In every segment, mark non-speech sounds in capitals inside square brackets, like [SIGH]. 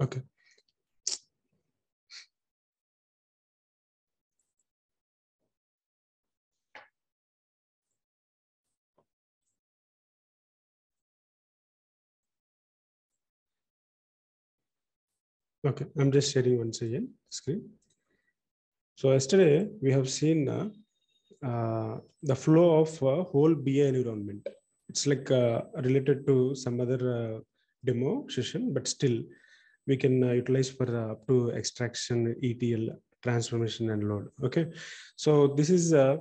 Okay. Okay, I'm just sharing once again screen. So yesterday we have seen uh, uh, the flow of a whole BI environment. It's like uh, related to some other uh, demo session, but still we can uh, utilize for uh, up to extraction, ETL, transformation and load. Okay, so this is a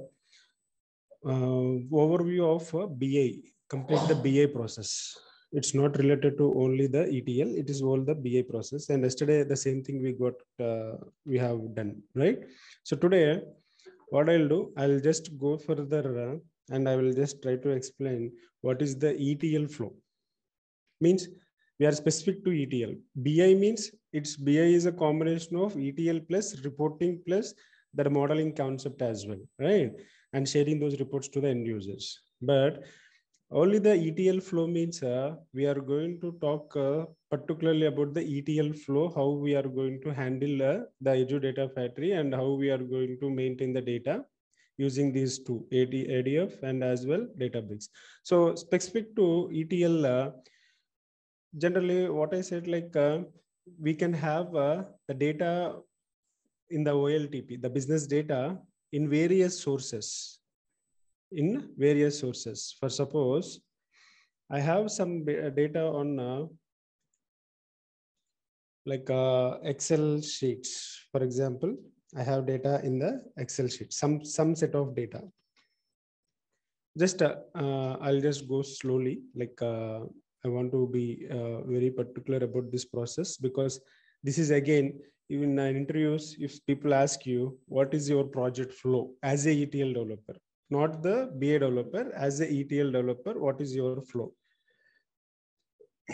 uh, overview of BI, complete the BA process. It's not related to only the ETL, it is all the BA process. And yesterday, the same thing we got, uh, we have done, right? So today, what I'll do, I'll just go further uh, and I will just try to explain what is the ETL flow. Means we are specific to ETL. BI means it's BI is a combination of ETL plus reporting plus the modeling concept as well, right? And sharing those reports to the end users. But only the ETL flow means uh, we are going to talk uh, particularly about the ETL flow, how we are going to handle uh, the Azure Data Factory and how we are going to maintain the data using these two, AD, ADF and as well Databricks. So specific to ETL, uh, generally what I said, like uh, we can have uh, the data in the OLTP, the business data in various sources in various sources. For suppose I have some data on uh, like uh, Excel sheets. For example, I have data in the Excel sheet, some some set of data. Just uh, I'll just go slowly. Like uh, I want to be uh, very particular about this process because this is again even in interviews. If people ask you what is your project flow as a ETL developer, not the BA developer, as a ETL developer, what is your flow? [CLEARS THROAT]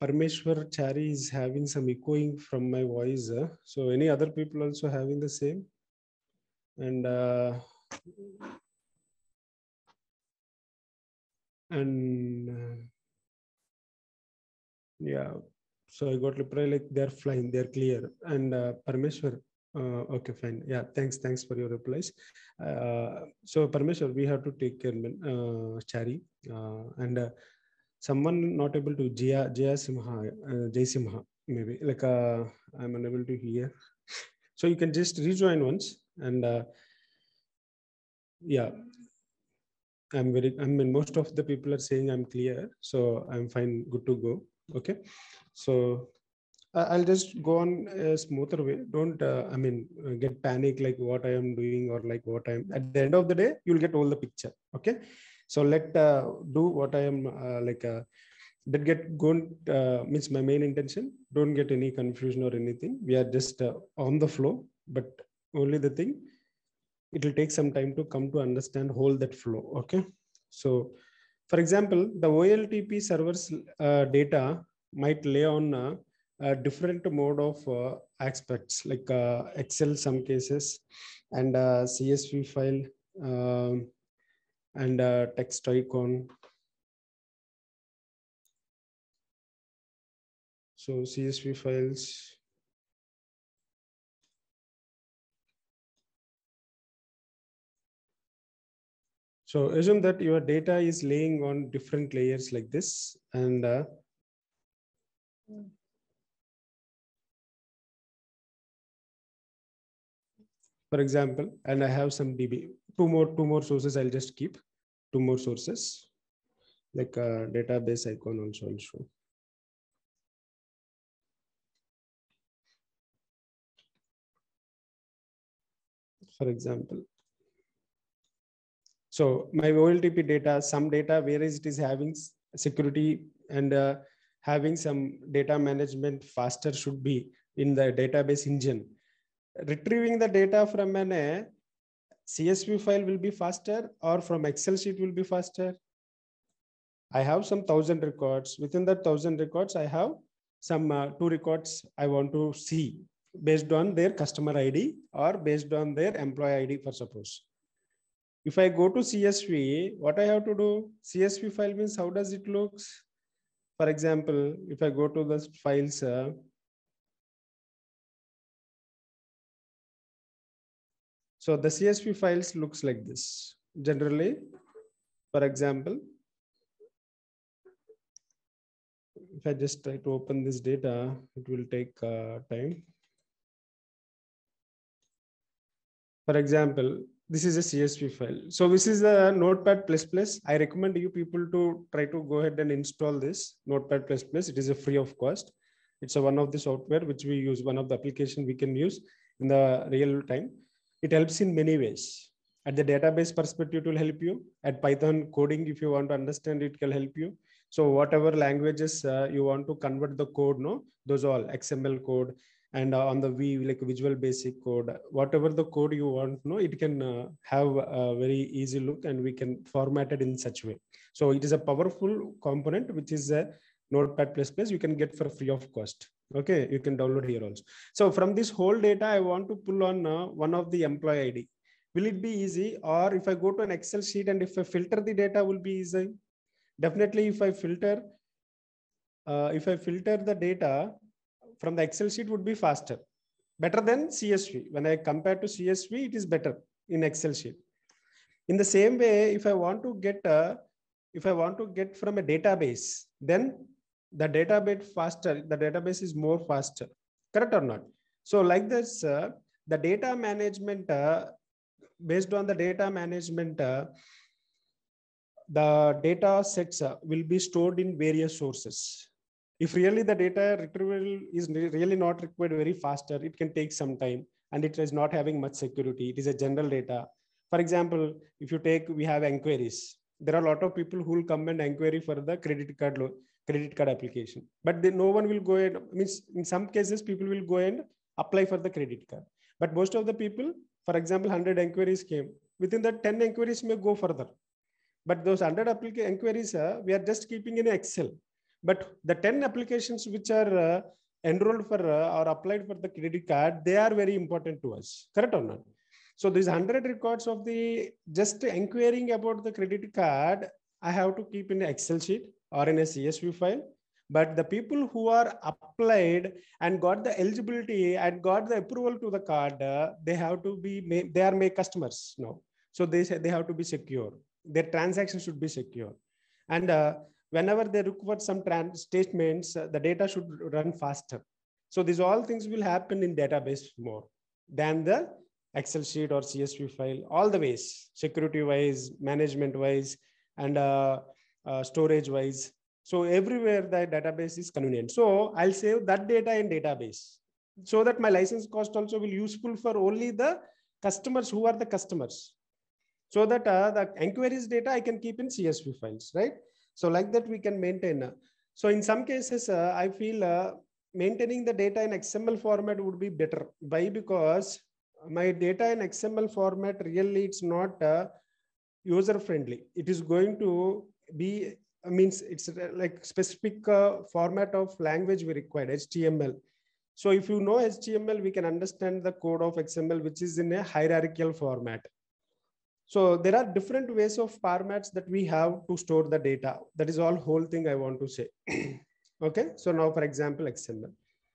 Parmeshwar Chari is having some echoing from my voice. Uh, so any other people also having the same? And uh, and uh, yeah, so I got reply like they're flying, they're clear. And uh, Parmeshwar, uh, okay, fine. Yeah, thanks. Thanks for your replies. Uh, so, Parmeshwar, we have to take care, uh, Chari. Uh, and uh, someone not able to, Jaya, Jaya Simha, uh, Jay Simha, maybe. Like, uh, I'm unable to hear. So, you can just rejoin once. And uh, yeah, I'm very, I mean, most of the people are saying I'm clear. So, I'm fine, good to go. Okay. So, I'll just go on a smoother way. Don't, uh, I mean, get panic like what I am doing or like what I'm. At the end of the day, you'll get all the picture. Okay, so let uh, do what I am uh, like. Uh, that get going uh, means my main intention. Don't get any confusion or anything. We are just uh, on the flow, but only the thing. It will take some time to come to understand whole that flow. Okay, so for example, the OLTP servers uh, data might lay on. Uh, a different mode of uh, aspects like uh, Excel some cases and uh, CSV file um, and text icon. So CSV files. So assume that your data is laying on different layers like this and uh, for example, and I have some DB, two more, two more sources, I'll just keep two more sources, like a database icon also I'll show. For example, so my OLTP data, some data, whereas it is having security and uh, having some data management faster should be in the database engine retrieving the data from an uh, CSV file will be faster or from Excel sheet will be faster. I have some thousand records. Within that thousand records, I have some uh, two records I want to see based on their customer ID or based on their employee ID for suppose. If I go to CSV, what I have to do? CSV file means how does it looks? for example, if I go to the files, uh, so the CSV files looks like this. Generally, for example, if I just try to open this data, it will take uh, time. For example, this is a CSV file. So this is a Notepad++. plus I recommend you people to try to go ahead and install this Notepad++. Plus It is a free of cost. It's a one of the software which we use, one of the application we can use in the real time. It helps in many ways. At the database perspective, it will help you. At Python coding, if you want to understand, it can help you. So whatever languages uh, you want to convert the code, no, those all XML code, and uh, on the V like Visual Basic code, whatever the code you want, no, it can uh, have a very easy look and we can format it in such way. So it is a powerful component, which is a Notepad++ Plus. you can get for free of cost. Okay, you can download here also. So from this whole data, I want to pull on uh, one of the employee ID. Will it be easy? Or if I go to an Excel sheet and if I filter the data will be easy? Definitely if I filter, uh, if I filter the data, from the Excel sheet would be faster, better than CSV. When I compare to CSV, it is better in Excel sheet. In the same way, if I want to get a, if I want to get from a database, then the database faster, the database is more faster, correct or not? So like this, uh, the data management, uh, based on the data management, uh, the data sets uh, will be stored in various sources if really the data retrieval is really not required very faster, it can take some time and it is not having much security. It is a general data. For example, if you take, we have inquiries. There are a lot of people who will come and inquiry for the credit card loan, credit card application, but no one will go and means in some cases people will go and apply for the credit card. But most of the people, for example, 100 inquiries came within the 10 inquiries may go further. But those 100 inquiries, uh, we are just keeping in Excel but the 10 applications which are uh, enrolled for uh, or applied for the credit card, they are very important to us. Correct or not? So these 100 records of the just inquiring about the credit card, I have to keep in Excel sheet or in a CSV file. But the people who are applied and got the eligibility and got the approval to the card, uh, they have to be, they are my customers now. So they say they have to be secure. Their transaction should be secure. And uh, whenever they require some statements, uh, the data should run faster. So these all things will happen in database more than the Excel sheet or CSV file, all the ways, security wise, management wise, and uh, uh, storage wise. So everywhere the database is convenient. So I'll save that data in database so that my license cost also will useful for only the customers who are the customers. So that uh, the inquiries data I can keep in CSV files, right? So like that we can maintain. So in some cases, uh, I feel uh, maintaining the data in XML format would be better. Why? Because my data in XML format really it's not uh, user friendly. It is going to be means it's like specific uh, format of language we require HTML. So if you know HTML, we can understand the code of XML, which is in a hierarchical format. So there are different ways of formats that we have to store the data. That is all whole thing I want to say. [CLEARS THROAT] okay. So now, for example, XML.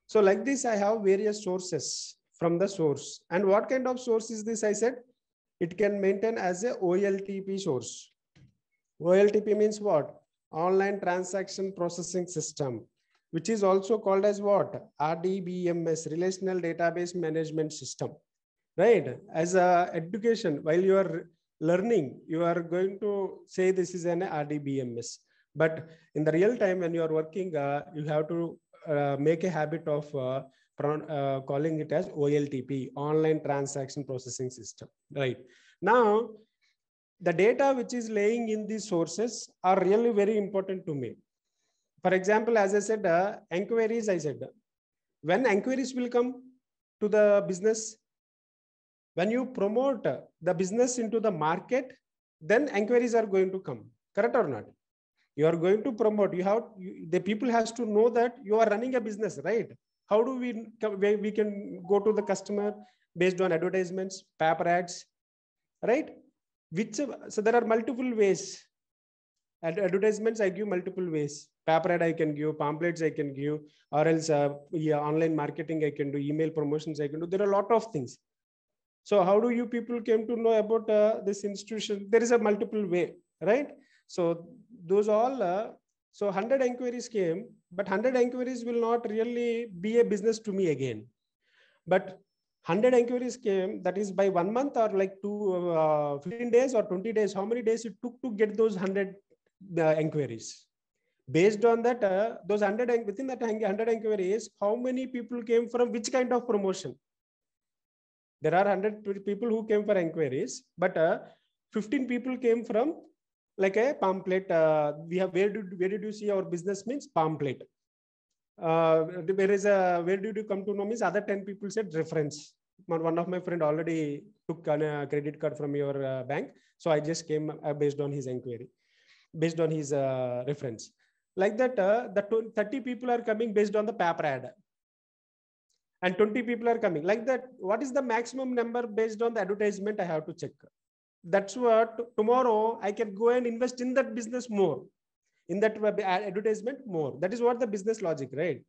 So like this, I have various sources from the source. And what kind of source is this? I said it can maintain as a OLTP source. OLTP means what? Online transaction processing system, which is also called as what? RDBMS, Relational Database Management System. Right? As a education, while you are learning, you are going to say this is an RDBMS. But in the real time, when you are working, uh, you have to uh, make a habit of uh, uh calling it as OLTP, Online Transaction Processing System. Right now, the data which is laying in these sources are really very important to me. For example, as I said, uh, inquiries, I said, when inquiries will come to the business, when you promote the business into the market, then inquiries are going to come. Correct or not? You are going to promote. You have you, the people has to know that you are running a business, right? How do we we can go to the customer based on advertisements, paper ads, right? Which so there are multiple ways. Ad- advertisements, I give multiple ways. Paper ad I can give, pamphlets I can give, or else uh, yeah, online marketing I can do, email promotions I can do. There are a lot of things. So how do you people came to know about uh, this institution? There is a multiple way, right? So those all, uh, so 100 inquiries came, but 100 inquiries will not really be a business to me again. But 100 inquiries came, that is by one month or like two, uh, 15 days or 20 days, how many days it took to get those 100 uh, inquiries? Based on that, uh, those 100, within that 100 inquiries, how many people came from which kind of promotion? There are 100 people who came for inquiries, but uh, 15 people came from like a pamphlet. Uh, we have, where did, where did you see our business means pamphlet? uh, there is a where did you come to know means other 10 people said reference one of my friend already took a credit card from your uh, bank so i just came uh, based on his inquiry based on his uh, reference like that uh, the tw- 30 people are coming based on the paper ad and 20 people are coming like that what is the maximum number based on the advertisement i have to check that's what tomorrow i can go and invest in that business more in that advertisement more. That is what the business logic, right?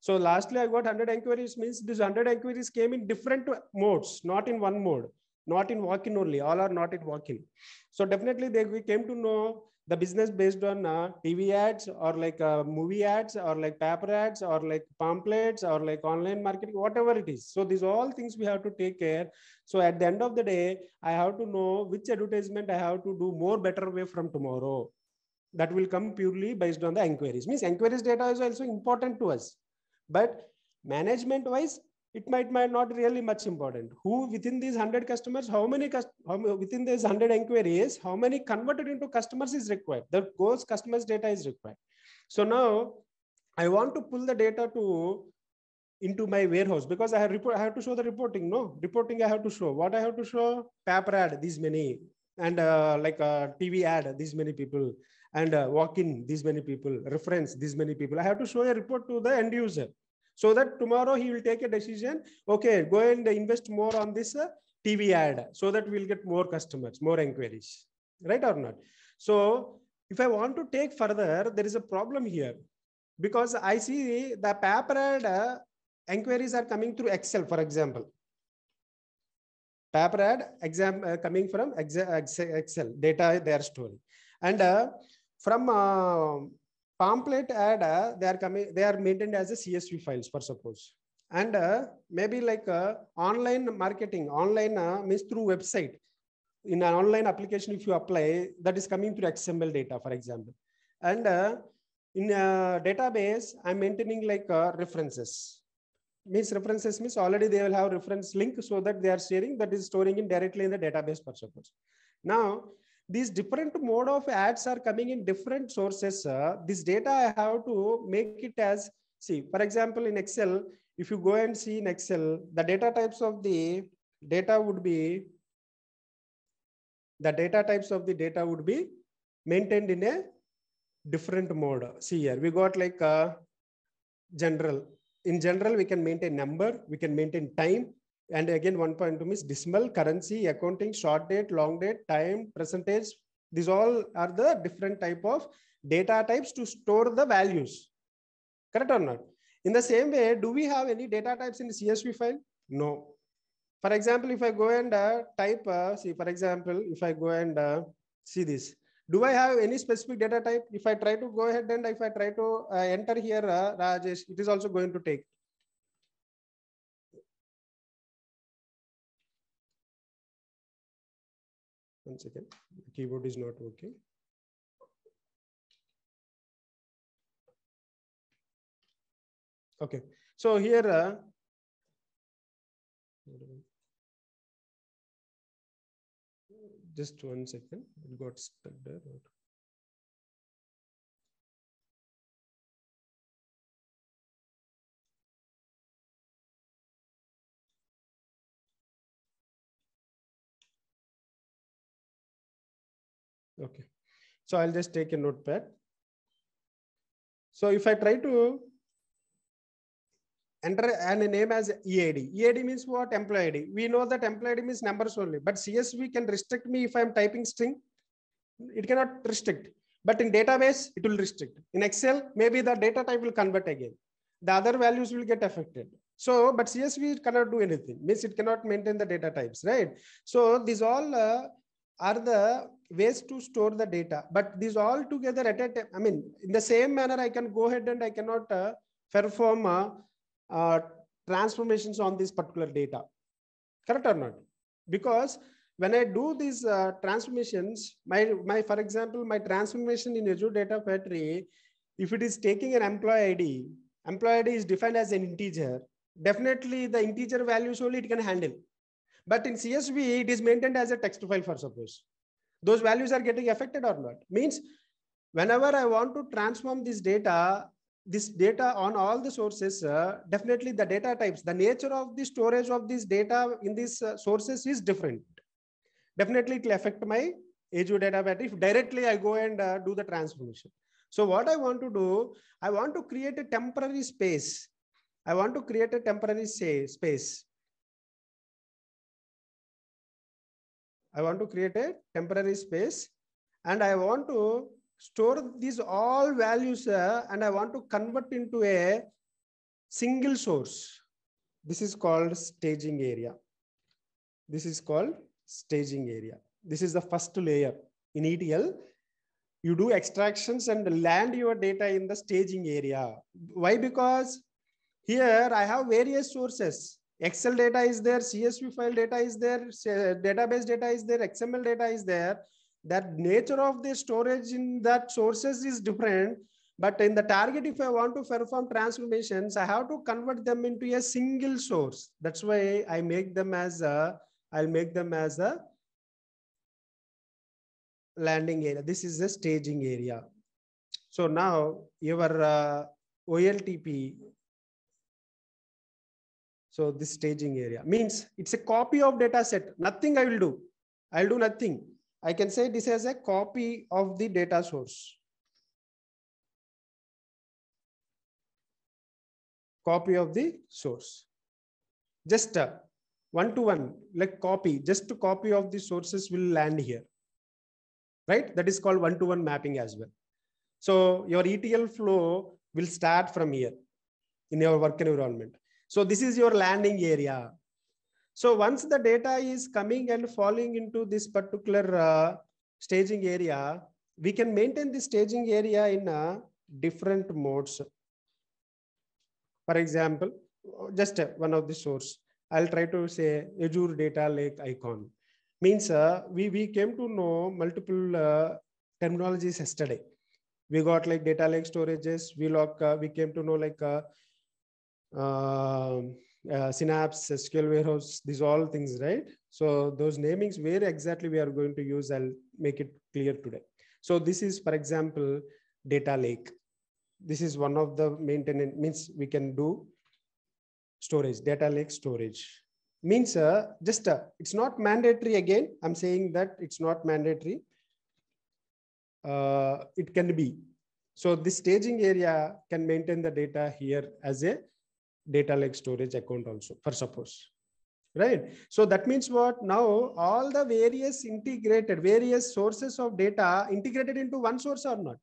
So lastly, I got 100 inquiries means these 100 inquiries came in different modes, not in one mode, not in walk-in only. All are not in walk-in. So definitely they we came to know the business based on uh, TV ads or like uh, movie ads or like paper ads or like pamphlets or like online marketing, whatever it is. So these all things we have to take care. So at the end of the day, I have to know which advertisement I have to do more better way from tomorrow that will come purely based on the inquiries. Means inquiries data is also important to us, but management wise, it might might not really much important. Who within these hundred customers, how many how, within these hundred inquiries, how many converted into customers is required? The those customers data is required. So now I want to pull the data to into my warehouse because I have report. I have to show the reporting. No reporting. I have to show what I have to show. Paper ad. These many and uh, like a TV ad. These many people and uh, walk in these many people reference these many people i have to show a report to the end user so that tomorrow he will take a decision. Okay go and invest more on this uh, tv ad so that we'll get more customers more inquiries. Right or not? So if i want to take further there is a problem here. Because i see the paper ad uh, inquiries are coming through excel for example. Paper ad exam uh, coming from Exa- excel data they are storing and uh, from uh, pamphlet ad uh, they are coming they are maintained as a csv files for suppose. And uh, maybe like uh, online marketing online uh, means through website. In an online application if you apply that is coming through xml data for example. And uh, in a database i'm maintaining like references. Means references means already they will have reference link so that they are sharing that is storing in directly in the database for suppose. Now these different mode of ads are coming in different sources. Uh, this data I have to make it as, see, for example, in Excel, if you go and see in Excel, the data types of the data would be, the data types of the data would be maintained in a different mode. See here, we got like a general. In general, we can maintain number, we can maintain time, and again, one point two is decimal, currency, accounting, short date, long date, time, percentage. These all are the different type of data types to store the values. Correct or not? In the same way, do we have any data types in the CSV file? No. For example, if I go and uh, type, uh, see, for example, if I go and uh, see this, do I have any specific data type? If I try to go ahead and if I try to uh, enter here, uh, Rajesh, it is also going to take. One second, the keyboard is not working. Okay, so here, uh, just one second, it got stuck there. So I'll just take a notepad. So if I try to enter and name as EAD. EAD means what? Employee ID. We know that employee ID means numbers only, but CSV can restrict me if I'm typing string. It cannot restrict. But in database, it will restrict. In Excel, maybe the data type will convert again. The other values will get affected. So, but CSV cannot do anything. Means it cannot maintain the data types, right? So these all uh, are the ways to store the data. But these all together at a time, I mean, in the same manner, I can go ahead and I cannot uh, perform uh, uh, transformations on this particular data. Correct or not? Because when I do these uh, transformations, my, my, for example, my transformation in Azure Data Factory, if it is taking an employee ID, employee ID is defined as an integer, definitely the integer values only it can handle. But in CSV, it is maintained as a text file for suppose. Those values are getting affected or not. Means whenever I want to transform this data, this data on all the sources, uh, definitely the data types, the nature of the storage of this data in these uh, sources is different. Definitely it will affect my Azure Data Factory if directly I go and uh, do the transformation. So what I want to do, I want to create a temporary space. I want to create a temporary say, space. I want to create a temporary space and I want to store these all values uh, and I want to convert into a single source. This is called staging area. This is called staging area. This is the first layer in ETL. You do extractions and land your data in the staging area. Why? Because here I have various sources. Excel data is there, CSV file data is there, database data is there, XML data is there. That nature of the storage in that sources is different. But in the target if i want to perform transformations i have to convert them into a single source. That's why i make them as a i'll make them as a landing area. This is the staging area. So now your uh, oltp so this staging area means it's a copy of data set nothing i will do i'll do nothing I can say this as a copy of the data source. Copy of the source. Just a one to one, like copy, just a copy of the sources will land here. Right? That is called one to one mapping as well. So your ETL flow will start from here in your work environment. So this is your landing area. So once the data is coming and falling into this particular uh, staging area, we can maintain the staging area in uh, different modes. For example, just one of the source, I'll try to say Azure Data Lake icon. Means uh, we, we came to know multiple uh, terminologies yesterday. We got like data lake storages. We, lock, uh, we came to know like uh, Synapse, SQL Warehouse, these all things, right? So those namings, where exactly we are going to use, I'll make it clear today. So this is, for example, data lake. This is one of the maintenance means we can do storage, data lake storage. Means uh, just uh, it's not mandatory again. I'm saying that it's not mandatory. Uh, it can be. So this staging area can maintain the data here as a data lake storage account also for suppose right? So that means what? Now all the various integrated various sources of data integrated into one source or not?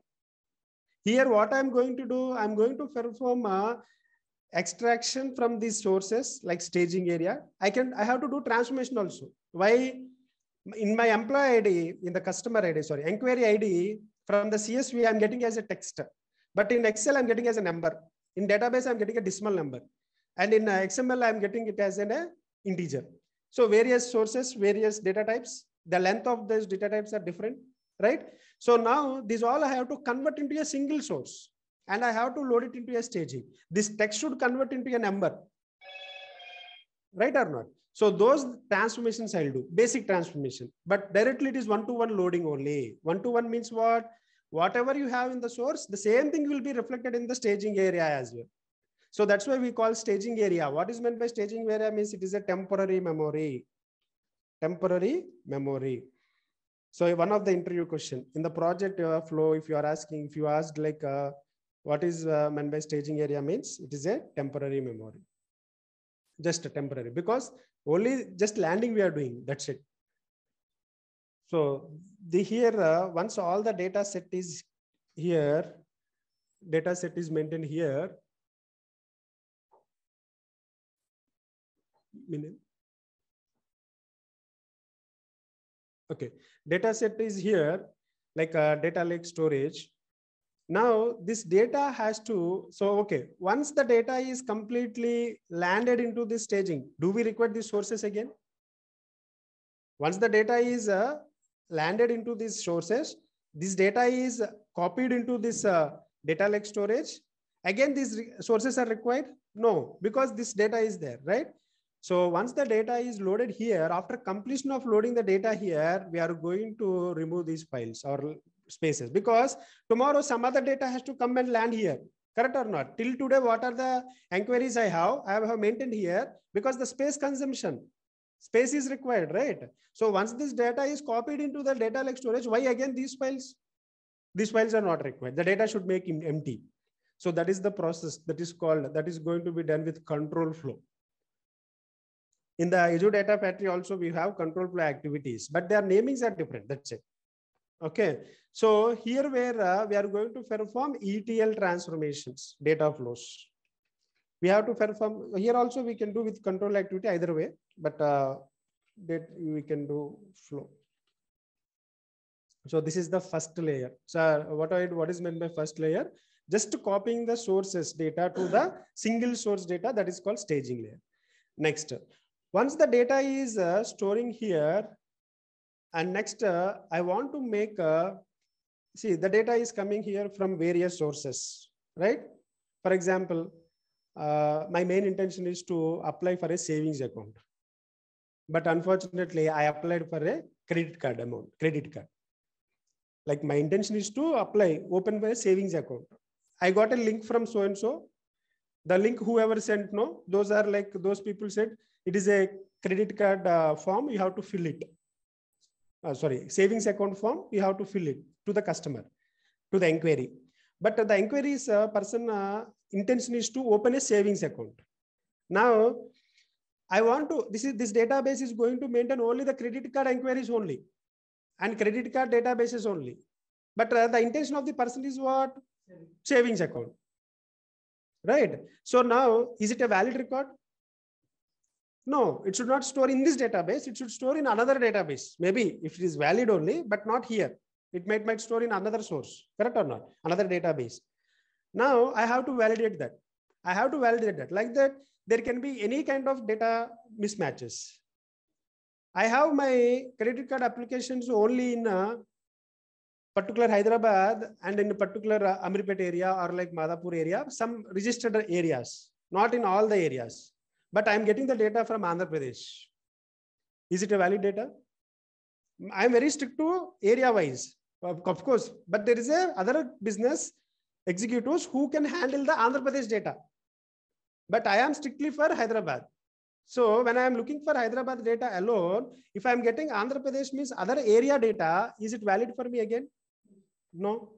Here what i'm going to do i'm going to perform a extraction from these sources like staging area. I can i have to do transformation also. Why? In my employee id in the customer id sorry inquiry id from the csv i'm getting as a text but in excel i'm getting as a number in database, I'm getting a decimal number. And in uh, XML, I'm getting it as an uh, integer. So various sources, various data types, the length of those data types are different, right? So now these all I have to convert into a single source and I have to load it into a staging. This text should convert into a number, right or not? So those transformations I'll do, basic transformation, but directly it is one-to-one -one loading only. One-to-one -one means what? Whatever you have in the source, the same thing will be reflected in the staging area as well. So that's why we call staging area. What is meant by staging area means it is a temporary memory. Temporary memory. So one of the interview question in the project uh, flow, if you are asking, if you asked like uh, what is uh, meant by staging area means it is a temporary memory. Just a temporary because only just landing we are doing. That's it. So the here, uh, once all the data set is here, data set is maintained here. Okay, data set is here, like a data lake storage. Now this data has to, so okay, once the data is completely landed into this staging, do we require these sources again? Once the data is uh, landed into these sources, this data is copied into this uh, data lake storage. Again, these sources are required? No, because this data is there, right? So once the data is loaded here, after completion of loading the data here, we are going to remove these files or spaces because tomorrow some other data has to come and land here. Correct or not? Till today, what are the inquiries I have? I have maintained here because the space consumption, space is required, right? So once this data is copied into the data lake storage, why again these files? These files are not required. The data should make empty. So that is the process that is called, that is going to be done with control flow. In the Azure Data Factory also we have control flow activities, but their namings are different. That's it. Okay. So here where uh, we are going to perform ETL transformations, data flows. We have to perform here also we can do with control activity either way, but uh, that we can do flow. So this is the first layer. So what I what is meant by first layer? Just copying the sources data to the single source data that is called staging layer. Next, once the data is uh, storing here, and next uh, I want to make, uh, see the data is coming here from various sources, right? For example, uh, my main intention is to apply for a savings account. But unfortunately, I applied for a credit card amount, credit card. Like my intention is to apply, open for a savings account. I got a link from so-and-so. The link whoever sent, no, those are like, those people said, it is a credit card uh, form you have to fill it uh, sorry savings account form you have to fill it to the customer to the inquiry but the inquiry's uh, person uh, intention is to open a savings account now i want to this is this database is going to maintain only the credit card inquiries only and credit card databases only but uh, the intention of the person is what savings account right so now is it a valid record no, it should not store in this database. It should store in another database. Maybe if it is valid only, but not here. It might, might store in another source, correct or not? Another database. Now I have to validate that. I have to validate that. Like that, there can be any kind of data mismatches. I have my credit card applications only in a particular Hyderabad and in a particular uh, Amirpet area or like Madhapur area, some registered areas, not in all the areas but I'm getting the data from Andhra Pradesh. Is it a valid data? I'm very strict to area wise, of course, but there is a other business executives who can handle the Andhra Pradesh data. But I am strictly for Hyderabad. So when I am looking for Hyderabad data alone, if I'm getting Andhra Pradesh means other area data, is it valid for me again? No.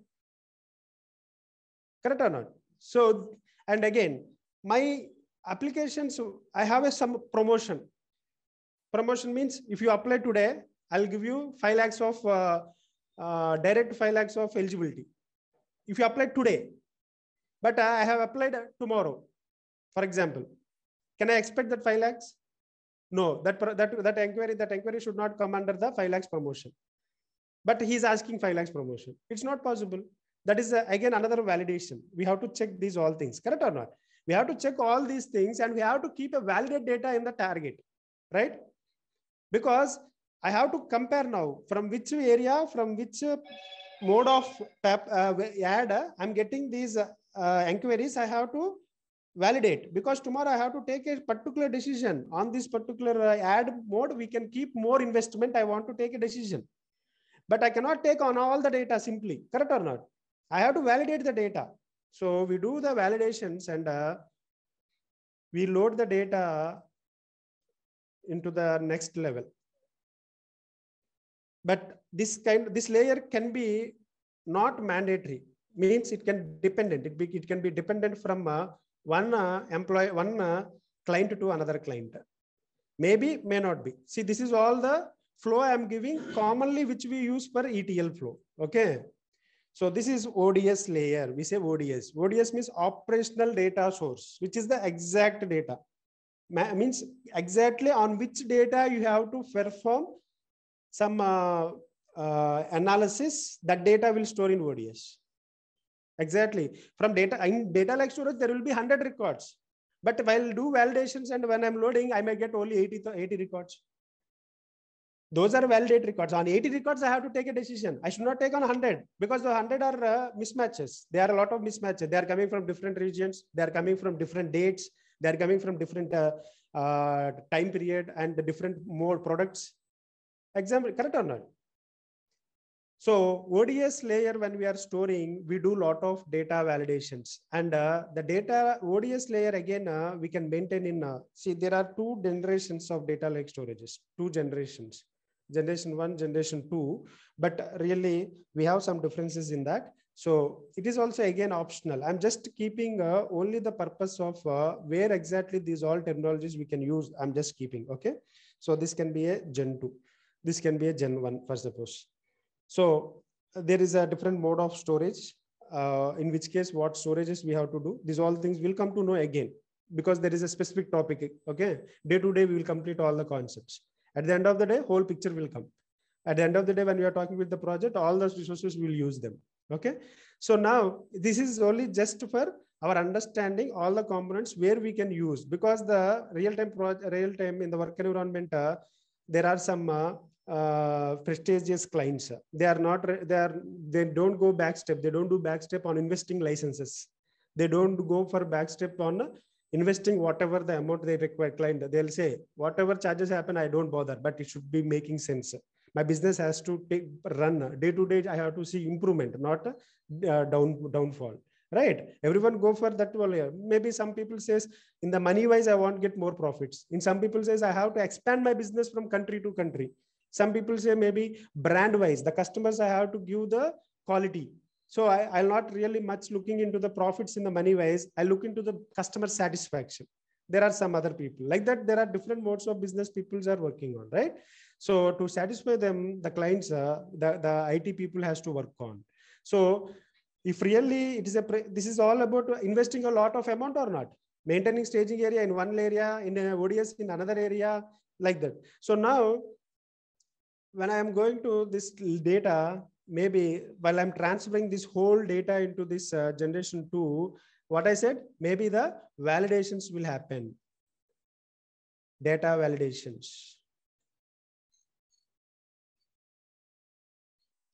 Correct or not? So, and again, my applications, I have a some promotion. Promotion means if you apply today, I'll give you 5 lakhs of uh, uh, direct 5 lakhs of eligibility. If you apply today, but I have applied tomorrow, for example, can I expect that 5 lakhs? No, that, that, that inquiry, that inquiry should not come under the 5 lakhs promotion. But he's asking 5 lakhs promotion. It's not possible. That is, uh, again, another validation. We have to check these all things, correct or not? We have to check all these things and we have to keep a valid data in the target, right? Because I have to compare now from which area, from which mode of uh, ad I'm getting these uh, inquiries. I have to validate because tomorrow I have to take a particular decision on this particular uh, ad mode. We can keep more investment. I want to take a decision, but I cannot take on all the data simply. Correct or not? I have to validate the data. So we do the validations and uh, we load the data into the next level. But this kind, this layer can be not mandatory. Means it can dependent. It, be, it can be dependent from uh, one uh, employee, one uh, client to another client. Maybe, may not be. See, this is all the flow I am giving commonly, which we use for ETL flow. Okay. So this is ODS layer. We say ODS. ODS means operational data source, which is the exact data. Means exactly on which data you have to perform some uh, uh, analysis. That data will store in ODS. Exactly. From data in data lake storage, there will be 100 records. But while do validations and when I'm loading, I may get only 80, 80 records. Those are validate records. On 80 records, I have to take a decision. I should not take on 100 because the 100 are uh, mismatches. There are a lot of mismatches. They are coming from different regions. They are coming from different dates. They are coming from different uh, uh, time period and the different more products. Example, correct or not? So ODS layer, when we are storing, we do lot of data validations and uh, the data ODS layer again, uh, we can maintain in, uh, see, there are two generations of data lake storages, two generations, generation one, generation two, but really we have some differences in that. So it is also again optional. I'm just keeping uh, only the purpose of uh, where exactly these all terminologies we can use. I'm just keeping, okay? So this can be a gen two. This can be a gen one, for suppose. So there is a different mode of storage, uh, in which case what storages we have to do. These all things will come to know again because there is a specific topic. Okay, day to day we will complete all the concepts. At the end of the day, whole picture will come. At the end of the day, when we are talking with the project, all those resources will use them. Okay, so now this is only just for our understanding all the components where we can use because the real-time project, real-time in the work environment, uh, there are some uh, uh, prestigious clients. They are not, they are, they don't go backstep. They don't do backstep on investing licenses. They don't go for backstep on investing whatever the amount they require client. They'll say, whatever charges happen, I don't bother, but it should be making sense. My business has to take, run day to day. I have to see improvement, not uh, down downfall right everyone go for that one maybe some people says in the money wise i want to get more profits in some people says i have to expand my business from country to country some people say maybe brand wise, the customers I have to give the quality. So I, I'll not really much looking into the profits in the money wise. I look into the customer satisfaction. There are some other people like that. There are different modes of business people are working on, right? So to satisfy them, the clients, uh, the, the IT people has to work on. So if really it is a, this is all about investing a lot of amount or not, maintaining staging area in one area, in a ODS in another area, like that. So now when I am going to this data, maybe while I'm transferring this whole data into this uh, generation two, what I said, maybe the validations will happen. Data validations.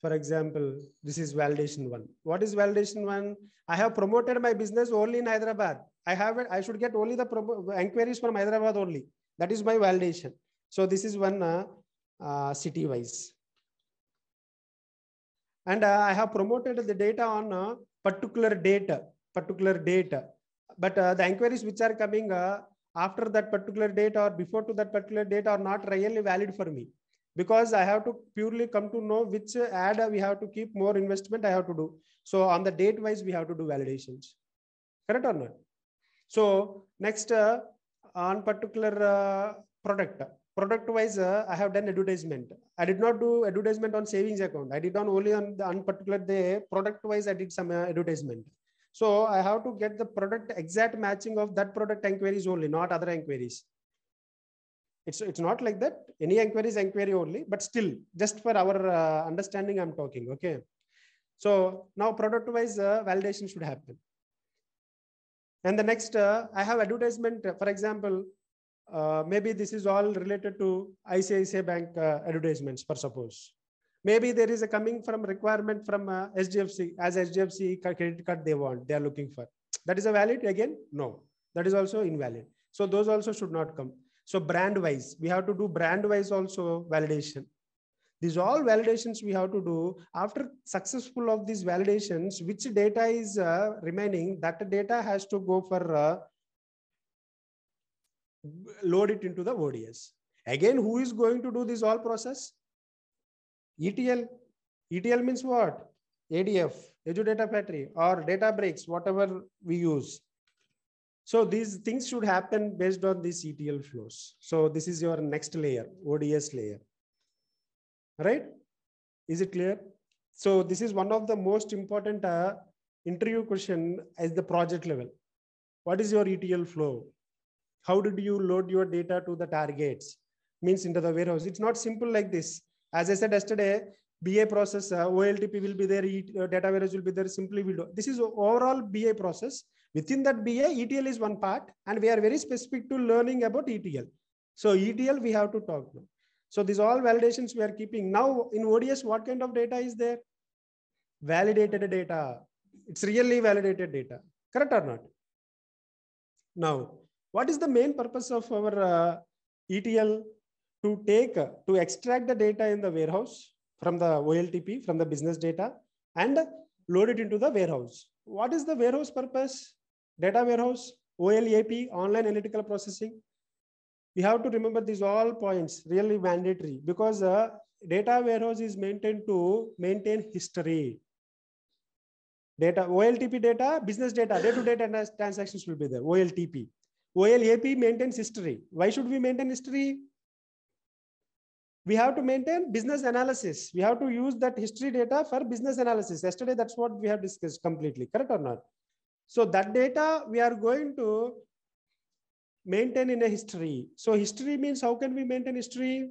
For example, this is validation one. What is validation one? I have promoted my business only in Hyderabad. I have it. I should get only the inquiries from Hyderabad only. That is my validation. So this is one uh, uh, city wise. And uh, I have promoted the data on a particular data, particular data. But uh, the inquiries which are coming uh, after that particular date or before to that particular date are not really valid for me because I have to purely come to know which ad we have to keep more investment I have to do. So on the date wise, we have to do validations. Correct or not? So next uh, on particular uh, product, product wise uh, i have done advertisement. I did not do advertisement on savings account. I did not only on the on particular day. Product wise i did some uh, advertisement. So i have to get the product exact matching of that product inquiries only not other inquiries. It's it's not like that. Any inquiries inquiry only but still just for our uh, understanding i'm talking okay? So now product wise uh, validation should happen. And the next uh, i have advertisement for example uh, maybe this is all related to ICICI Bank uh, advertisements, for suppose. Maybe there is a coming from requirement from uh, HDFC as HDFC credit card they want, they are looking for. That is a valid again? No, that is also invalid. So those also should not come. So brand wise, we have to do brand wise also validation. These all validations we have to do after successful of these validations, which data is uh, remaining, that data has to go for uh, load it into the ODS. Again, who is going to do this all process? ETL. ETL means what? ADF, Azure Data Factory or Databricks, whatever we use. So these things should happen based on these ETL flows. So this is your next layer, ODS layer. Right? Is it clear? So this is one of the most important uh, interview question as the project level. What is your ETL flow? How did you load your data to the targets? Means into the warehouse. It's not simple like this. As I said yesterday, BI process, uh, OLTP will be there, uh, data warehouse will be there, simply we do. This is overall BI process. Within that BI, ETL is one part, and we are very specific to learning about ETL. So ETL, we have to talk now. So these all validations we are keeping. Now in ODS, what kind of data is there? Validated data. It's really validated data. Correct or not? Now, what is the main purpose of our uh, ETL? To take, uh, to extract the data in the warehouse from the OLTP, from the business data, and load it into the warehouse. What is the warehouse purpose? Data warehouse, OLAP, online analytical processing. We have to remember these all points, really mandatory, because uh, data warehouse is maintained to maintain history. Data, OLTP data, business data, day-to-day -day transactions will be there, OLTP. OLAP maintains history. Why should we maintain history? we have to maintain business analysis. We have to use that history data for business analysis. Yesterday, that's what we have discussed completely, correct or not? So that data we are going to maintain in a history. So history means how can we maintain history?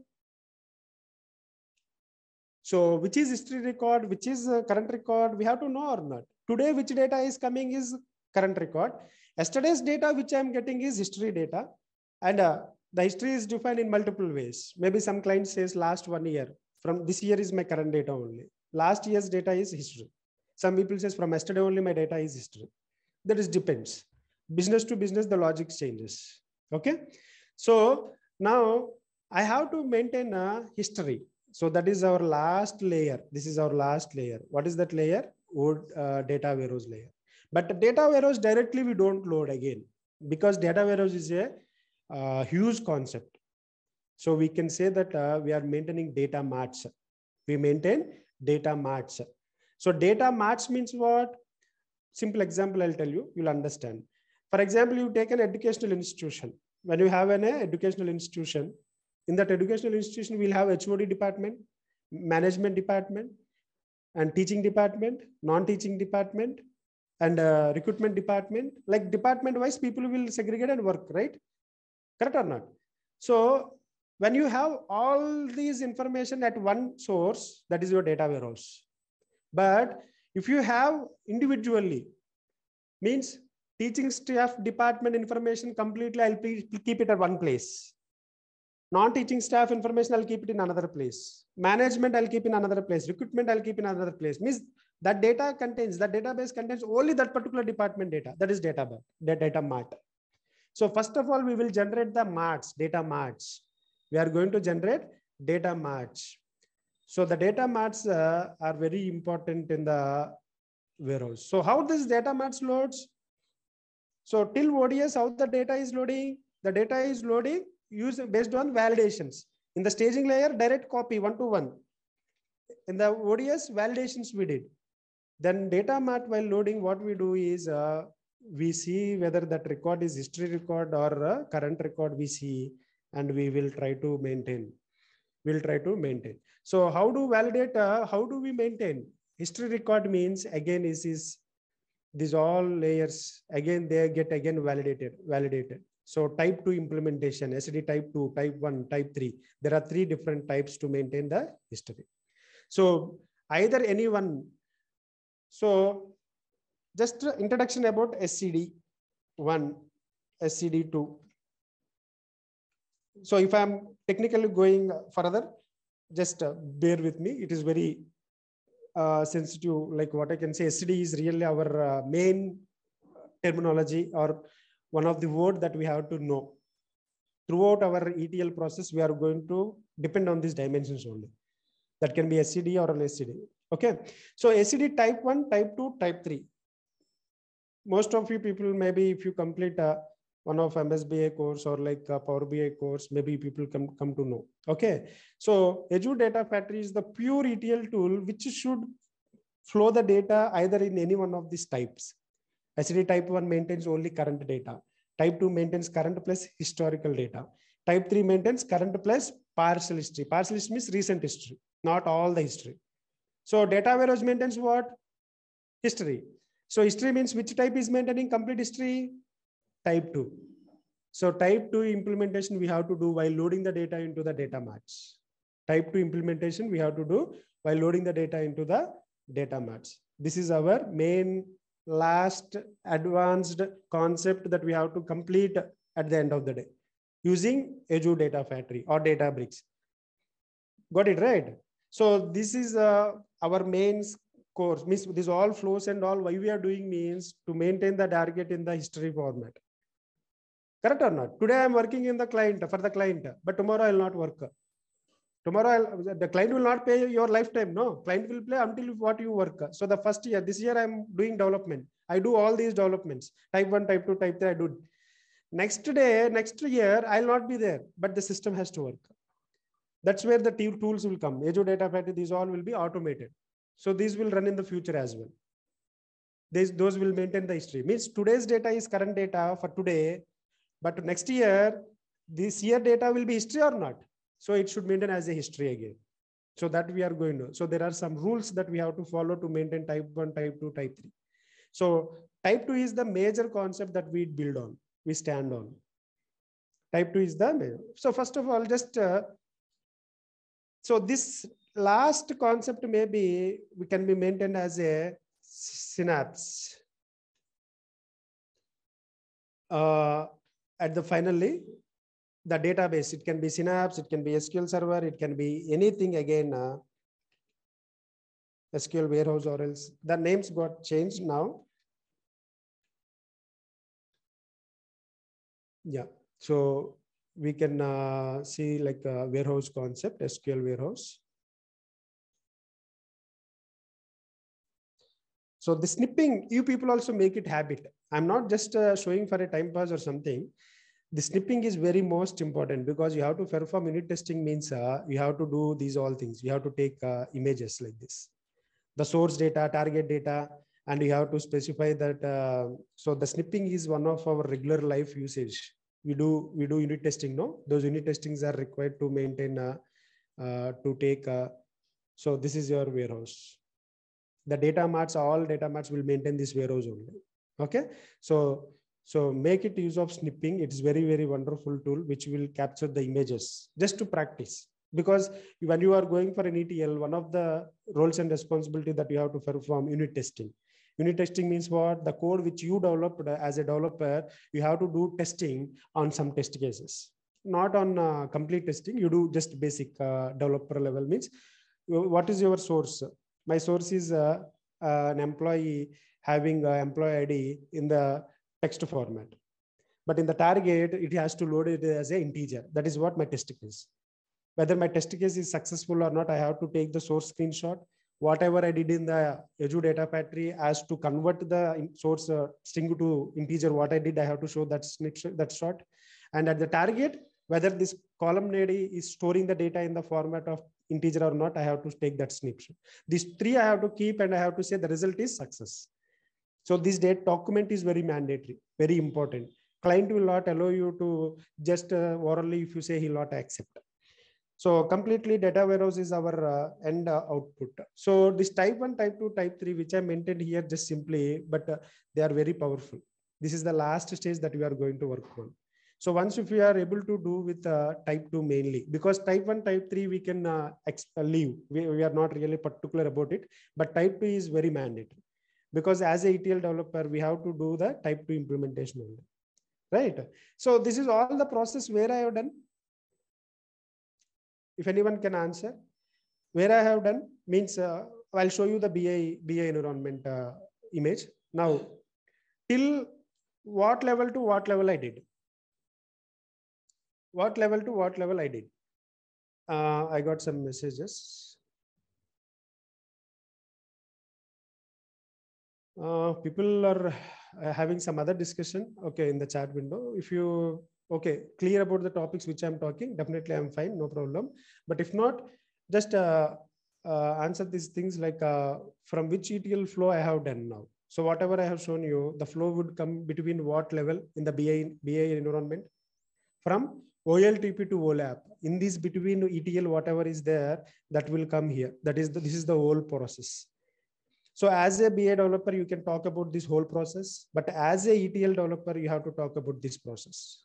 So which is history record, which is uh, current record, we have to know or not. Today, which data is coming is current record. Yesterday's data, which I'm getting is history data. And uh, the history is defined in multiple ways. Maybe some client says last one year. From this year is my current data only. Last year's data is history. Some people says from yesterday only my data is history. That is depends. Business to business, the logic changes. Okay. So now I have to maintain a history. So that is our last layer. This is our last layer. What is that layer? Wood uh, data warehouse layer. But data warehouse directly we don't load again because data warehouse is a uh, huge concept. So we can say that uh, we are maintaining data marts. We maintain data marts. So data marts means what? Simple example I'll tell you, you'll understand. For example, you take an educational institution. When you have an educational institution, in that educational institution, we'll have HOD department, management department, and teaching department, non-teaching department, and uh, recruitment department. Like department wise, people will segregate and work, right? correct or not? So when you have all these information at one source that is your data warehouse. But if you have individually means teaching staff department information completely i'll keep it at one place. Non-teaching staff information i'll keep it in another place. Management i'll keep in another place. Recruitment i'll keep in another place. Means that data contains that database contains only that particular department data that is data the data mart so first of all, we will generate the marts, data marts. We are going to generate data marts. So the data marts uh, are very important in the warehouse. So how this data marts loads? So till ODS, how the data is loading? The data is loading using based on validations. In the staging layer, direct copy one to one. In the ODS, validations we did. Then data mart while loading, what we do is uh, we see whether that record is history record or a current record we see and we will try to maintain. We'll try to maintain. So how do validate uh, how do we maintain? History record means again is is these all layers again they get again validated validated. So type 2 implementation SCD type 2 type 1 type 3 there are three different types to maintain the history. So either any one so just introduction about SCD one, SCD two. So if I'm technically going further, just uh, bear with me. It is very uh, sensitive. Like what I can say, SCD is really our uh, main terminology or one of the word that we have to know. Throughout our ETL process, we are going to depend on these dimensions only. That can be SCD or an SCD. Okay. So SCD type 1, type 2, type 3 most of you people maybe if you complete a, one of MSBI course or like a Power BI course, maybe people come, come to know. Okay. So Azure Data Factory is the pure ETL tool which should flow the data either in any one of these types. SCD type 1 maintains only current data. Type 2 maintains current plus historical data. Type 3 maintains current plus partial history. Partial history means recent history, not all the history. So data warehouse maintains what? History. So history means which type is maintaining complete history? Type 2. So type 2 implementation we have to do while loading the data into the data marts. Type 2 implementation we have to do while loading the data into the data marts. This is our main last advanced concept that we have to complete at the end of the day using Azure Data Factory or Databricks. Got it right? So this is uh, our main course. Means this all flows and all why we are doing means to maintain the target in the history format. Correct or not? Today I'm working in the client for the client, but tomorrow I'll not work. Tomorrow I'll, the client will not pay your lifetime. No, client will pay until what you work. So the first year, this year I'm doing development. I do all these developments. Type one, type two, type three. I do. Next day, next year, I'll not be there, but the system has to work. That's where the tools will come. Azure Data Factory, these all will be automated. So these will run in the future as well. These, those will maintain the history. Means today's data is current data for today, but next year, this year data will be history or not. So it should maintain as a history again. So that we are going to. So there are some rules that we have to follow to maintain type 1, type 2, type 3. So type 2 is the major concept that we build on, we stand on. Type 2 is the major. So first of all, just uh, so this last concept maybe we can be maintained as a synapse. Uh, at the finally, the database, it can be Synapse, it can be SQL Server, it can be anything again, uh, SQL Warehouse or else. The names got changed now. Yeah, so we can uh, see like a warehouse concept, SQL Warehouse. So the snipping, you people also make it habit. I'm not just uh, showing for a time pass or something the snipping is very most important because you have to perform unit testing means uh, you have to do these all things. You have to take uh, images like this, the source data, target data, and you have to specify that. Uh, so the snipping is one of our regular life usage. We do we do unit testing. No, those unit testings are required to maintain uh, uh, to take. Uh, so this is your warehouse. The data marts, all data marts will maintain this warehouse only. Okay, so so make it use of snipping. It is very, very wonderful tool, which will capture the images just to practice. Because when you are going for an ETL, one of the roles and responsibility that you have to perform unit testing. Unit testing means what? The code which you developed as a developer, you have to do testing on some test cases. Not on uh, complete testing. You do just basic uh, developer level means what is your source? My source is uh, an employee having an employee ID in the text format. But in the target, it has to load it as an integer. That is what my test case. Is. Whether my test case is successful or not, I have to take the source screenshot. Whatever I did in the Azure Data Factory as to convert the source uh, string to integer, what I did, I have to show that snapshot, that shot. And at the target, whether this column is storing the data in the format of integer or not, I have to take that snapshot. These three I have to keep and I have to say the result is success. So this date document is very mandatory, very important. Client will not allow you to just uh, orally if you say he'll not accept. So completely data warehouse is our uh, end uh, output. So this type one, type two, type three, which I maintained here just simply, but uh, they are very powerful. This is the last stage that we are going to work on. So once if we are able to do with uh, type 2 mainly, because type 1, type 3, we can uh, leave. We, we are not really particular about it, but type 2 is very mandatory because as a ETL developer, we have to do the type 2 implementation only. Right. So this is all the process where I have done. If anyone can answer, where I have done means uh, I'll show you the BI, BI environment uh, image. Now, till what level to what level I did? What level to what level I did? Uh, I got some messages. Uh, people are uh, having some other discussion. Okay, in the chat window. If you okay clear about the topics which I'm talking, definitely I'm fine, no problem. But if not, just uh, uh, answer these things like uh, from which ETL flow I have done now. So whatever I have shown you, the flow would come between what level in the BI, BI environment? From OLTP to OLAP. In this between ETL, whatever is there, that will come here. That is the, this is the whole process. So as a BA developer, you can talk about this whole process, but as a ETL developer, you have to talk about this process,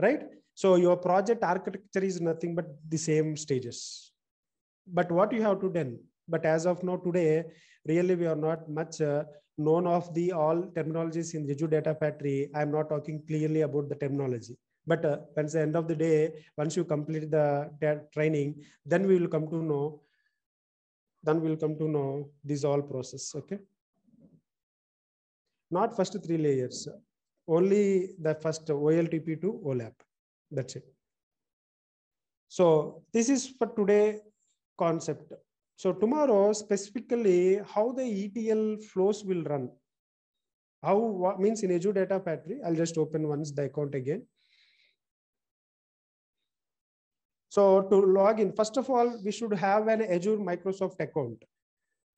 right? So your project architecture is nothing but the same stages. But what you have to do, but as of now today, really we are not much uh, known of the all terminologies in Azure Data Factory. I'm not talking clearly about the terminology. But uh, once the end of the day, once you complete the training, then we will come to know then we'll come to know this all process, okay? Not first three layers, only the first OLTP to OLAP, that's it. So this is for today concept. So tomorrow, specifically how the ETL flows will run. How what means in Azure Data Factory, I'll just open once the account again. So to log in, first of all, we should have an Azure Microsoft account.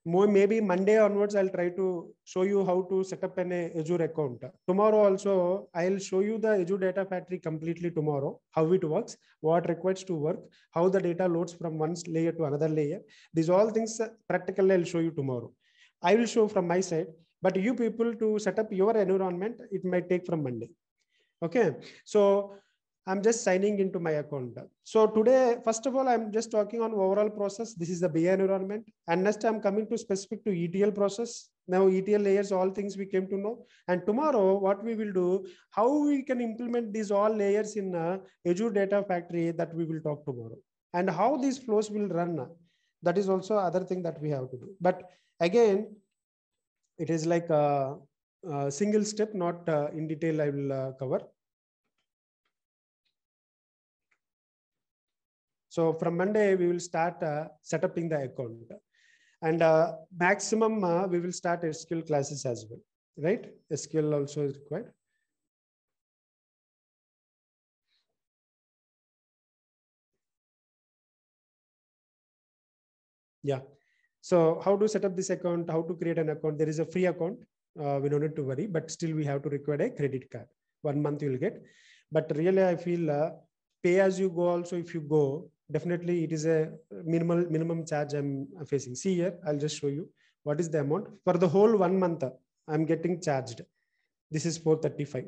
More, maybe Monday onwards, I'll try to show you how to set up an Azure account. Tomorrow also, I'll show you the Azure Data Factory completely tomorrow, how it works, what requires to work, how the data loads from one layer to another layer. These all things uh, practically I'll show you tomorrow. I will show from my side, but you people to set up your environment, it might take from Monday. Okay, so I'm just signing into my account. So today, first of all, I'm just talking on overall process. This is the BI environment. And next I'm coming to specific to ETL process. Now ETL layers, all things we came to know. And tomorrow, what we will do, how we can implement these all layers in uh, Azure Data Factory that we will talk tomorrow. And how these flows will run. That is also other thing that we have to do. But again, it is like a, a single step, not uh, in detail I will uh, cover. So from Monday, we will start uh, setting the account. And uh, maximum, uh, we will start SQL classes as well, right? SQL also is required. Yeah. So how to set up this account, how to create an account. There is a free account. Uh, we don't need to worry, but still we have to require a credit card. One month you will get. But really, I feel uh, pay as you go also, if you go, definitely it is a minimal minimum charge I'm facing. See here, I'll just show you what is the amount for the whole one month. I'm getting charged. This is 435.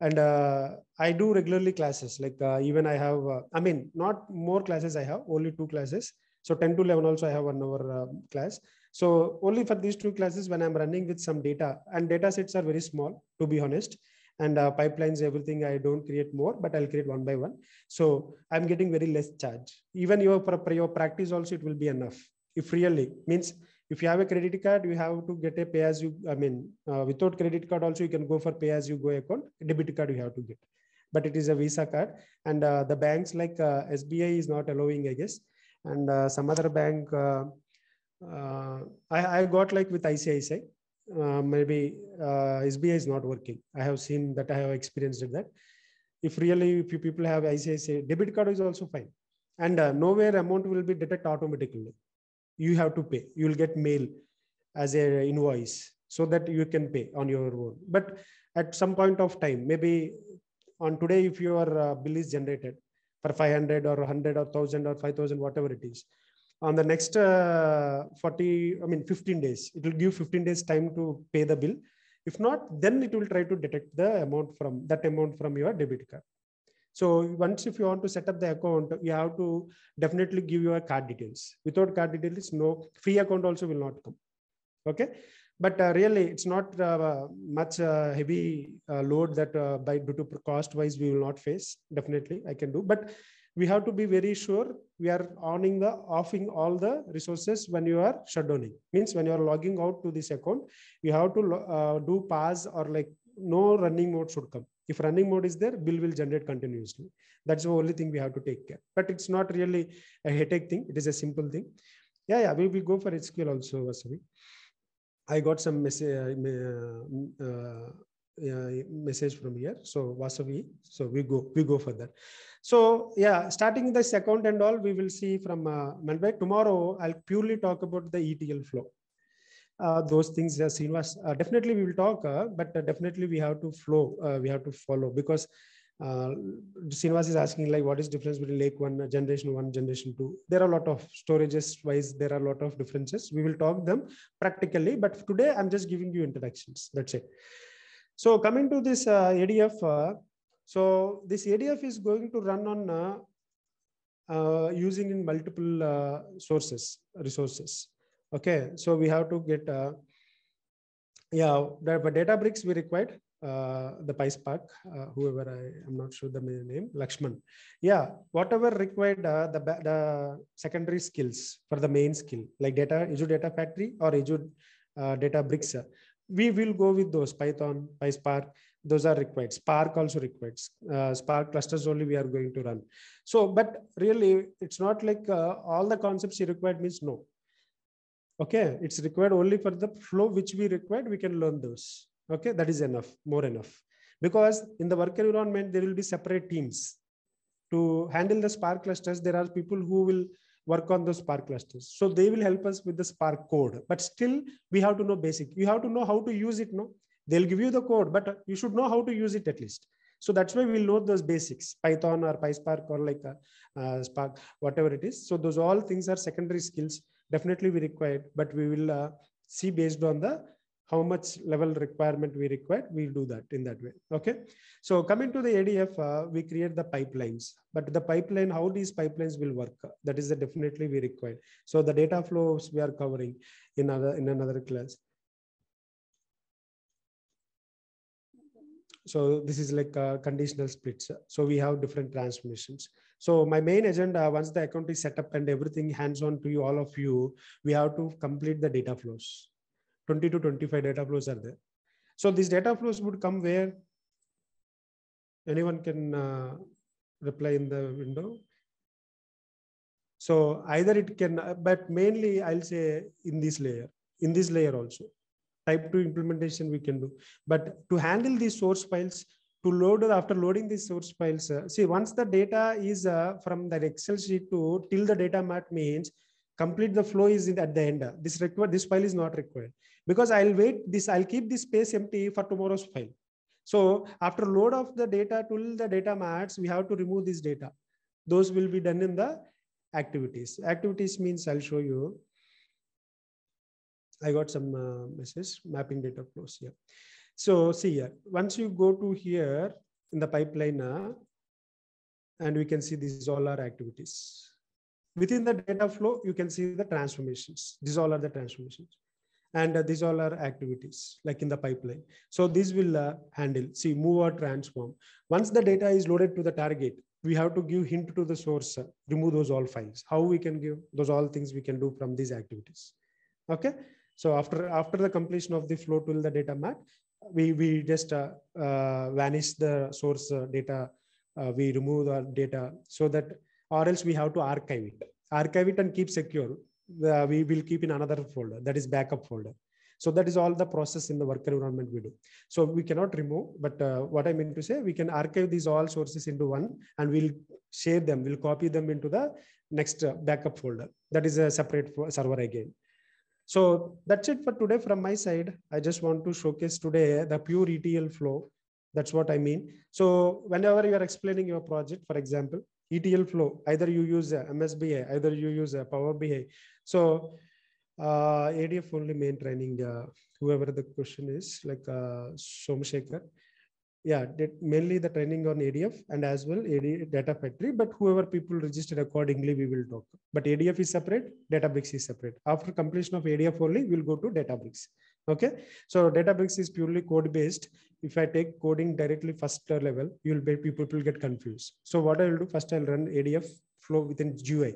And uh, I do regularly classes. Like uh, even I have, uh, I mean, not more classes I have, only two classes. So 10 to 11 also I have one hour uh, class. So only for these two classes when I'm running with some data and data sets are very small, to be honest and uh, pipelines everything i don't create more but i'll create one by one. So i'm getting very less charge even your your practice also it will be enough. If really means if you have a credit card you have to get a pay as you i mean uh, without credit card also you can go for pay as you go account. Debit card you have to get. But it is a visa card. And uh, the banks like uh, sbi is not allowing i guess. And uh, some other bank uh, I, I got like with icici uh, maybe uh, SBI is not working. I have seen that. I have experienced that. If really, if people have ICICI, debit card is also fine, and uh, nowhere amount will be detected automatically. You have to pay. You will get mail as a invoice so that you can pay on your own. But at some point of time, maybe on today, if your uh, bill is generated for 500 or 100 or 1000 or 5000, whatever it is, on the next uh, 40 i mean 15 days. It will give 15 days time to pay the bill. If not then it will try to detect the amount from that amount from your debit card. So once if you want to set up the account you have to definitely give your card details. Without card details no free account also will not come. Okay? But uh, really it's not uh, much uh, heavy uh, load that uh, by due to cost wise we will not face. Definitely i can do. But we have to be very sure we are owning the offing all the resources when you are shutdowning. Means when you are logging out to this account you have to uh, do pause or like no running mode should come. If running mode is there bill will generate continuously. That's the only thing we have to take care. But it's not really a headache thing. It is a simple thing. Yeah yeah we will go for sql also Vasavi. i got some message uh, uh, uh, message from here. So vasavi so we go we go for that so yeah, starting this account and all, we will see from uh, Monday. Tomorrow, I'll purely talk about the ETL flow. Uh, those things, uh, Srinivas, uh, definitely we will talk, uh, but uh, definitely we have to flow, uh, we have to follow because uh, Srinivas is asking like, what is difference between lake one, generation one, generation two? There are a lot of storages wise, there are a lot of differences. We will talk them practically, but today I'm just giving you introductions. That's it. So coming to this uh, ADF, uh, so this ADF is going to run on uh, uh, using in multiple uh, sources, resources. Okay, so we have to get, yeah, the Databricks we required uh, the PySpark, uh, whoever I am not sure the name, Lakshman. Yeah, whatever required uh, the, the secondary skills for the main skill, like data, Azure Data Factory or Azure uh, Databricks, we will go with those Python, PySpark, those are required. Spark also requires Uh, Spark clusters only we are going to run. So, but really, it's not like uh, all the concepts you required means no. Okay, it's required only for the flow which we required. We can learn those okay that is enough more enough because in the work environment there will be separate teams to handle the spark clusters there are people who will work on those spark clusters so they will help us with the spark code but still we have to know basic you have to know how to use it no they'll give you the code but you should know how to use it at least so that's why we'll know those basics python or pyspark or like a, uh, spark whatever it is so those all things are secondary skills definitely we required but we will uh, see based on the how much level requirement we require, we do that in that way. Okay. So coming to the ADF, uh, we create the pipelines, but the pipeline, how these pipelines will work, that is definitely we require. So the data flows we are covering in other in another class. So this is like conditional splits. So we have different transformations. So my main agenda, once the account is set up and everything hands on to you, all of you, we have to complete the data flows 20 to 25 data flows are there. So these data flows would come where anyone can uh, reply in the window. So either it can, but mainly I'll say in this layer, in this layer also. Type 2 implementation we can do. But to handle these source files, to load after loading these source files, uh, see once the data is uh, from that Excel sheet to till the data mart means complete the flow is at the end. This required, this file is not required because I'll wait this, I'll keep this space empty for tomorrow's file. So after load of the data to the data marts, we have to remove this data. Those will be done in the activities. Activities means I'll show you. I got some uh, message mapping data flows here. So see here, once you go to here in the pipeline, uh, and we can see these all are activities. Within the data flow, you can see the transformations. These all are the transformations and uh, these all are activities like in the pipeline. So this will uh, handle, see, move or transform. Once the data is loaded to the target, we have to give hint to the source, uh, remove those all files. How we can give those all things we can do from these activities. Okay. So after, after the completion of the flow to the data mart, we, we just uh, uh, vanish the source uh, data. we remove the data so that, or else we have to archive it, archive it and keep secure. Uh, we will keep in another folder that is backup folder. So that is all the process in the work environment we do. So we cannot remove but uh, what i mean to say we can archive these all sources into one and we'll share them we'll copy them into the next uh, backup folder. That is a separate server again so that's it for today from my side i just want to showcase today the pure etl flow that's what i mean so whenever you are explaining your project for example ETL flow. Either you use MSBI, either you use Power BI. So uh, ADF only main training, uh, whoever the question is, like uh, Somashekar. Yeah, mainly the training on ADF and as well AD, Data Factory, but whoever people registered accordingly, we will talk. But ADF is separate, Databricks is separate. After completion of ADF only, we'll go to Databricks. Okay, so Databricks is purely code based if I take coding directly first level, you'll be people will get confused. So what I will do first, I'll run ADF flow within GUI.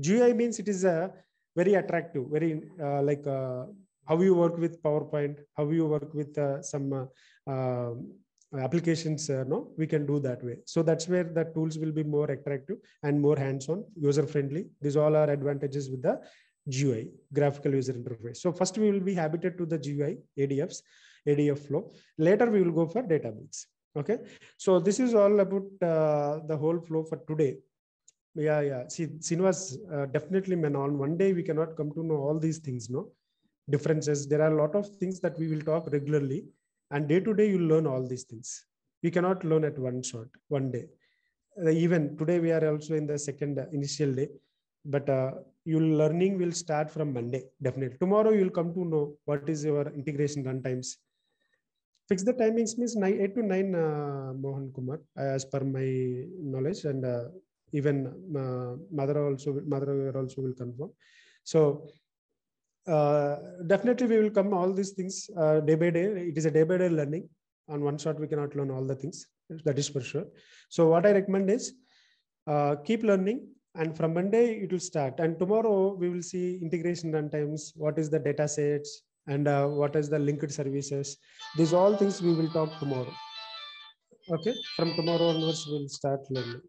GUI means it is a very attractive, very uh, like uh, how you work with PowerPoint, how you work with uh, some uh, um, applications. Uh, no, we can do that way. So that's where the tools will be more attractive and more hands-on, user-friendly. These all are advantages with the GUI, graphical user interface. So first we will be habited to the GUI ADFs. ADF flow. Later, we will go for Databricks. Okay. So this is all about uh, the whole flow for today. Yeah, yeah. See, Srinivas, uh, definitely, man, on one day we cannot come to know all these things, no? Differences. There are a lot of things that we will talk regularly. And day to day, you'll learn all these things. we cannot learn at one shot, one day. Uh, even today, we are also in the second uh, initial day, but uh, your learning will start from Monday, definitely. Tomorrow, you'll come to know what is your integration run times. Fix the timings means nine, 8 to 9, uh, Mohan Kumar, as per my knowledge, and even uh, mother also, mother also will confirm. So uh, definitely we will come all these things uh, day by day. It is a day by day learning. On one shot, we cannot learn all the things. That is for sure. So what I recommend is uh, keep learning and from Monday it will start. And tomorrow we will see integration runtimes. What is the data sets and uh, what is the linked services? These all things we will talk tomorrow. Okay, from tomorrow onwards we'll start learning.